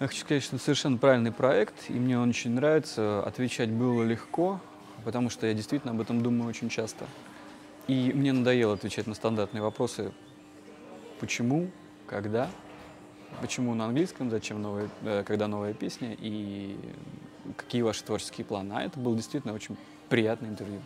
Я хочу сказать, что это совершенно правильный проект, и мне он очень нравится. Отвечать было легко, потому что я действительно об этом думаю очень часто. И мне надоело отвечать на стандартные вопросы «почему?», «когда?», «почему на английском?», «зачем новая, э, когда новая песня?» и «какие ваши творческие планы?». А это было действительно очень приятное интервью.